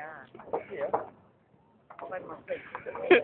Yeah. Yeah. One more thing.